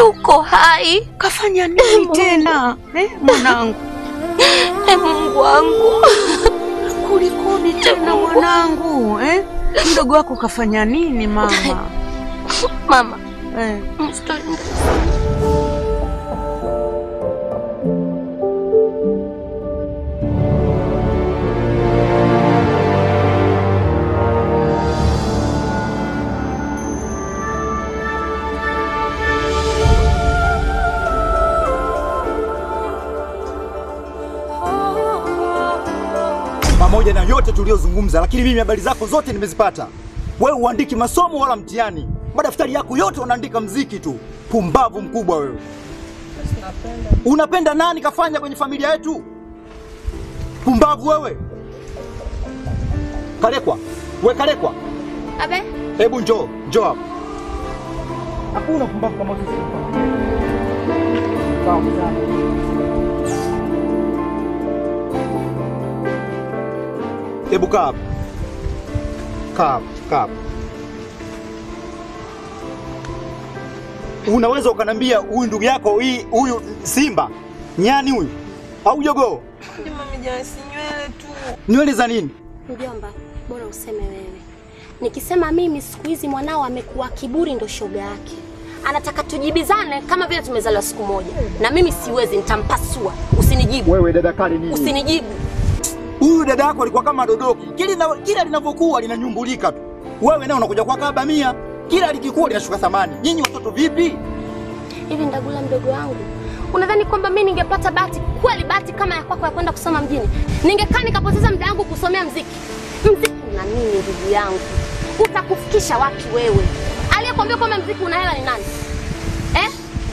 uko hai. Kafanya nini tena eh, mwanangu? E Mungu wangu, Kulikoni tena mwanangu eh? Mdogo wako kafanya nini mama? mama, Eh. Tuliyozungumza, lakini mimi habari zako zote nimezipata. Wewe uandiki masomo wala mtihani, madaftari yako yote unaandika mziki tu. Pumbavu mkubwa wewe. Unapenda nani kafanya kwenye familia yetu? Pumbavu wewe. Kalekwa, we Kalekwa, abe hebu njoo, njoo hapa. Hakuna pumbavu kama sisi. Sawa, Hebu kaa hapa. Kaa. Unaweza ukanambia huyu ndugu yako hii huyu Simba nyani huyu au jogoo? Nywele tu. Nywele za nini? Mjomba, bora useme wewe. Nikisema mimi siku hizi mwanao amekuwa kiburi ndo shoga yake. Anataka tujibizane kama vile tumezaliwa siku moja. Na mimi siwezi, nitampasua. Usinijibu. Wewe dada kali nini? Usinijibu. Huyu dada yako alikuwa kama dodoki, kila lina- kila linavyokuwa linanyumbulika tu. Wewe naye unakuja kwa kaba mia, kila likikuwa linashuka thamani. Nyinyi watoto vipi? Hivi Ndagula mdogo wangu, unadhani kwamba mimi ningepata bahati kweli, bahati kama ya kwako ya kwenda kusoma mjini, ningekaa nikapoteza muda wangu kusomea mziki? Mziki una nini ndugu yangu? Utakufikisha wapi wewe? Aliyekwambia kwamba mziki una hela ni nani eh?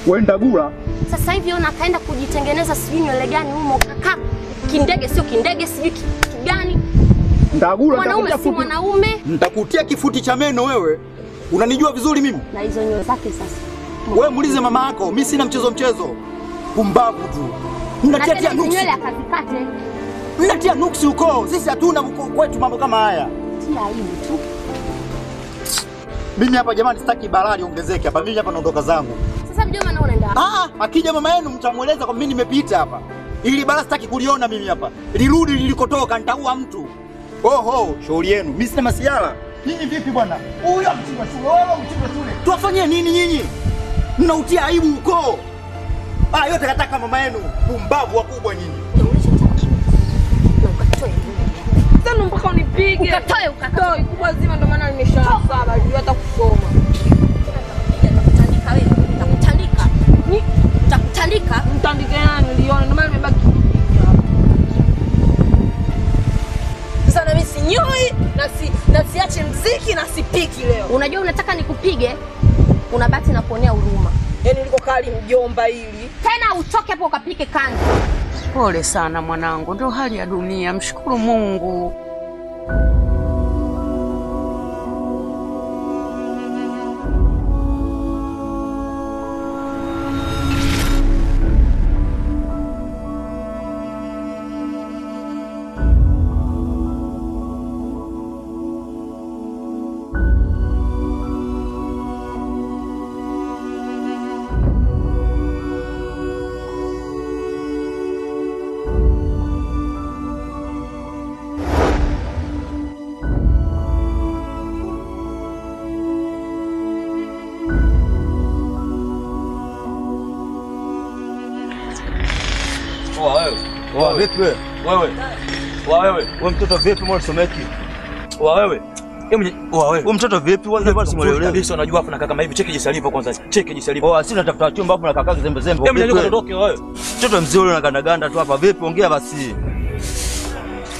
Wewe ndagula Sasa hivi ona akaenda kujitengeneza sijui nywele gani humo, kakaa kindege, sio kindege, sijui kitu gani. ndagula Mwanaume si mwanaume, Nitakutia kifuti cha meno wewe. Unanijua vizuri mimi? na hizo nywele zake sasa. Wewe muulize mama yako, mimi sina mchezo mchezo. Pumbavu tu. Na Mnatia tena nuksi. nywele akazipate. Mnatia nuksi huko. Sisi hatuna kwetu mambo kama haya. tia aibu tu. Mimi hapa jamani sitaki balaa liongezeke hapa. Mimi hapa naondoka zangu. Sasa mjomba, naona ndio. Ah, akija mama yenu mtamweleza kwa mimi nimepita hapa. Ili bara sitaki kuliona mimi hapa. Lirudi lilikotoka nitaua mtu. Oho, shauri yenu. Mimi sina masiala. Nyinyi vipi bwana? Huyo mchimba shule, wewe mchimba shule. Tuwafanyie nini nyinyi? Mnautia aibu huko. Ah, yote kataka mama yenu. Pumbavu wakubwa nyinyi. Ndio. Sasa mpaka unipige. Ukatoe, ukatoe. Kubwa zima ndo maana nimesha saba juu hata kusoma. Ni- Nitakutandika. Mtandike nani niliona ndio maana nimebaki. Sasa na mimi sinyoi na si na siache mziki na sipiki leo. Unajua unataka nikupige, unabaki na kuonea huruma. Yaani liko kali mjomba hili. Tena utoke hapo ukapike kanzi. Pole sana mwanangu, ndio hali ya dunia. Mshukuru Mungu. Vipi wewe? Wewe. Oa wewe. Wewe mtoto vipi mbona someki? Wa wewe. Nye- oa wewe. Mtoto vipi? Wewe simuelewi. kabisa unajua hapo nakaa kama hivi. Cheki jinsi alivyo kwanza. Cheki jinsi alivyo. Oh, sisi tunatafuta chumba hapo na kaka zembe zembe. Hebu nyanyuka Vipi? wewe. Mtoto mzuri unagandaganda tu hapa. Vipi? Ongea basi.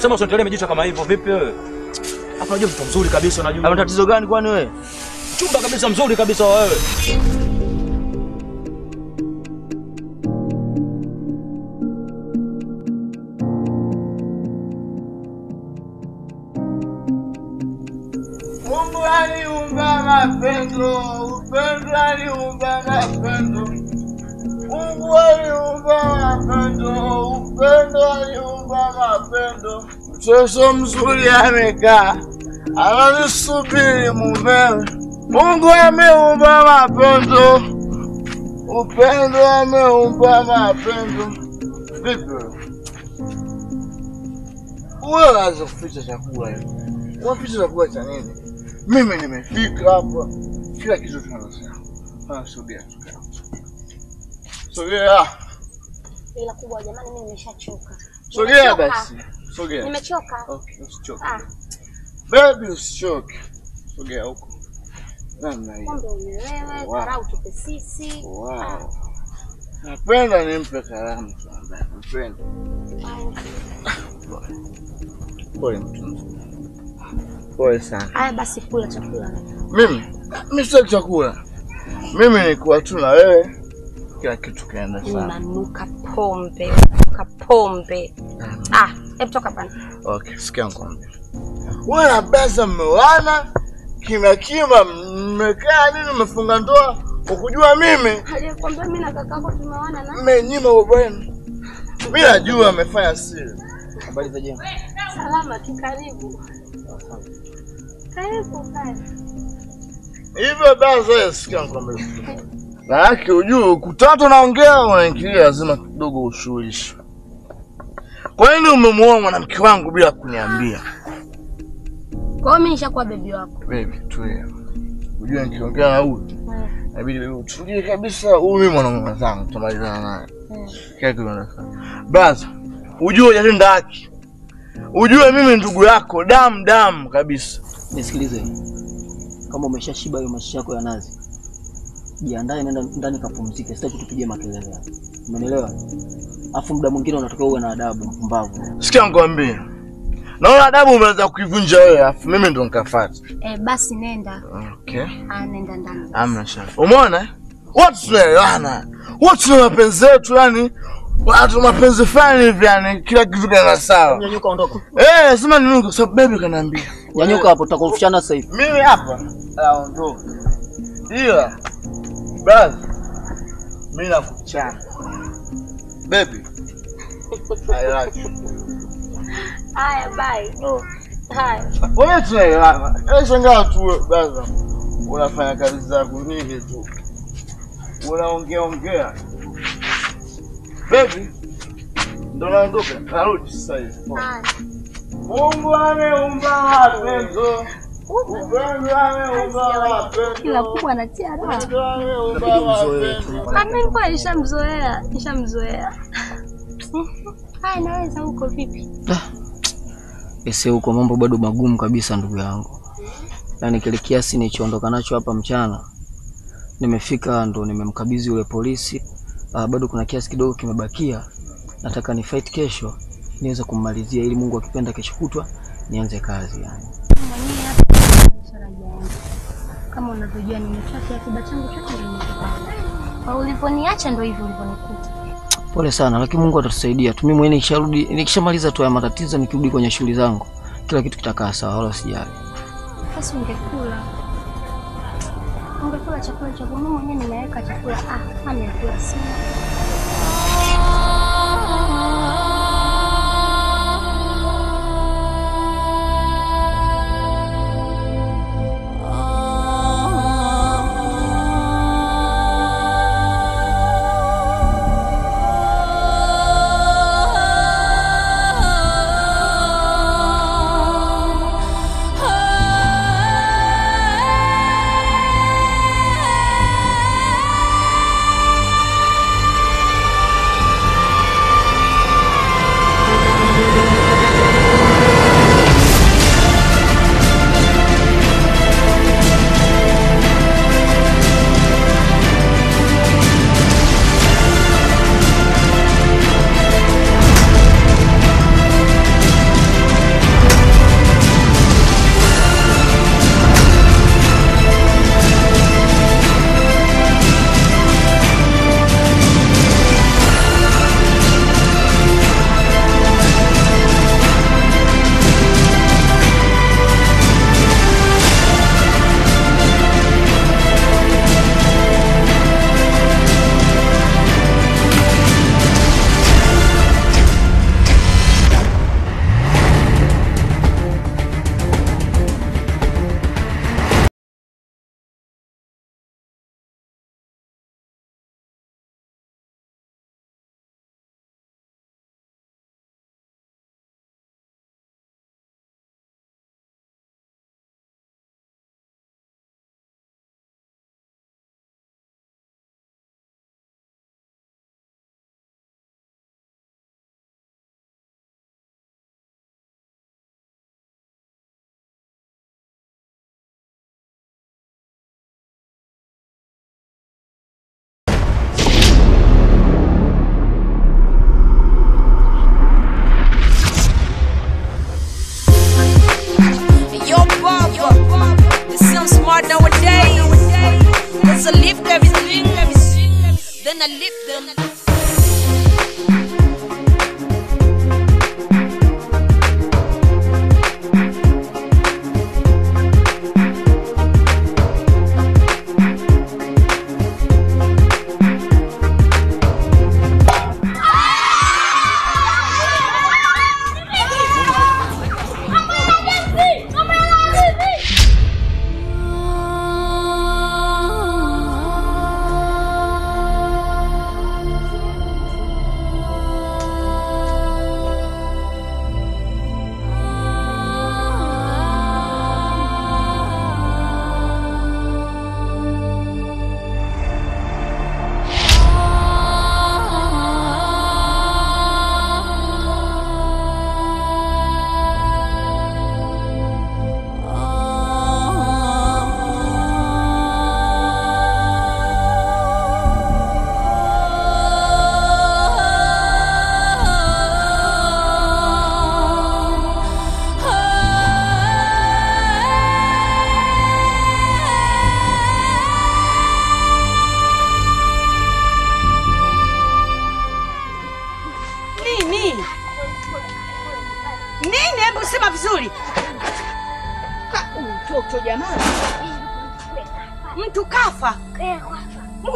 Sema usiendelee mjicho kama hivyo. Vipi wewe? Hapa unajua mtoto mzuri kabisa Ana unajua. tatizo gani kwani wewe? Chumba kabisa mzuri kabisa wewe. Aliumba mapendo, upendo aliumba mapendo. Mungu aliumba mapendo, upendo aliumba mapendo. Mtoto mzuri amekaa ananisubiri mumewe. Mungu ameumba mapendo, upendo ameumba mapendo. Vipi wewe? Wewe unaweza kuficha chakula hivi? Unaficha chakula cha nini? Mimi nimefika hapa, kila kitu tunasema. Ah, sogea, sogea. Sogea, Ila kubwa jamani, mimi nimeshachoka. sogea basi. Sogea. Nimechoka. Okay, usichoke. Ah, Baby, usichoke. Sogea huko. Namna hiyo. kumbe unielewe, karau tupe sisi. Wow. Napenda nimpe karamu sana. Napenda. Pole mtu mzuri. Pole sana. Haya basi, kula chakula. Mimi mimi sio chakula. Mimi nikuwa tu na wewe, kila kitu kaenda sawa. Unanuka pombe, unanuka pombe. Ah, hebu toka bana. Okay, sikia ngombe. Wewe na pesa mmeoana kima kima, mmekaa nini, mmefunga ndoa ukujua mimi Aliyekwambia mimi na kakako tumeoana na mmenyima ubwenu. Mimi najua amefanya siri. Habari za jengo. salama tu, karibu. Hivyo basi, sikia ngombe. Na yake ujue ukutata naongea unaingilia, lazima kidogo ushughulishe. Kwa nini umemuoa mwanamke wangu bila kuniambia? Kwa hiyo mimi nishakuwa bebi wako. Bebi tulia. Ujue nikiongea na huyu inabidi bebi utulie kabisa. Huyu mimi mwanaume mwenzangu, tutamalizana naye. Kinaonekana. Basi, ujue hujatenda haki. Ujue mimi ndugu yako damu damu kabisa. Nisikilize, kama umeshashiba hiyo maisha yako ya nazi, jiandae, nenda ndani kapumzike, sitaki tupige makelele hapa. umeelewa? Afu muda mwingine unatoka uwe na adabu, mpumbavu. Sikia nikwambie. Naona adabu umeanza kuivunja wewe, afu mimi ndo nikafuata. Eh, basi nenda. Okay. Ah, nenda ndani. Amna shaka. Umeona? eh? Watu tunaelewana. Watu tuna mapenzi yetu yani watu mapenzi fulani hivi yani kila kitu kana sawa. Nyanyuka, ondoka. Eh, sema ni kwa sababu baby kananiambia. Nyanyuka hapo, tutakorofishana sasa hivi. Mimi hapa aondoka. Ila basi mimi nakuchana. Baby. I love you. Haya, bye. No. Haya. Wewe tunaelewana. Eh, shangaa tu wewe, brother. Unafanya kazi zako nyingi tu. Unaongea ongea. Baby. Ndo naondoka. Narudi sasa hivi. Mungu ameumba. Kila kubwa anatia raha. Nishamzoea, nishamzoea. Haya, naweza huko vipi? Ese huko mambo bado magumu kabisa, ndugu yangu. Yaani kile kiasi nilichoondoka nacho hapa mchana, nimefika ndo nimemkabidhi yule polisi. Ah, bado kuna kiasi kidogo kimebakia, nataka ni fight kesho niweze kummalizia, ili Mungu akipenda kesho kutwa nianze kazi yani. Kama unavyojua nimechoka, akiba changu chote nimekipata. Kwa ulivyoniacha ndio hivyo ulivyonikuta. Pole sana, lakini Mungu atatusaidia tu. Mimi mwenyewe nikisharudi, nikishamaliza tu haya matatizo, nikirudi kwenye shughuli zangu, kila kitu kitakaa sawa, wala usijali. Basi ungekula. Ungekula chakula cha mwenyewe nimeweka chakula. Ah, amekula sina.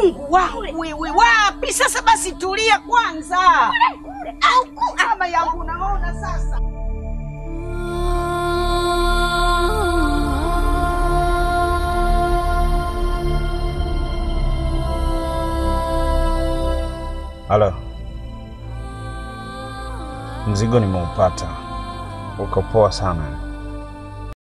Mungu wangu wewe, wapi sasa? Basi tulia kwanza. Ama yangu naona sasa. Halo, mzigo nimeupata, uko poa sana.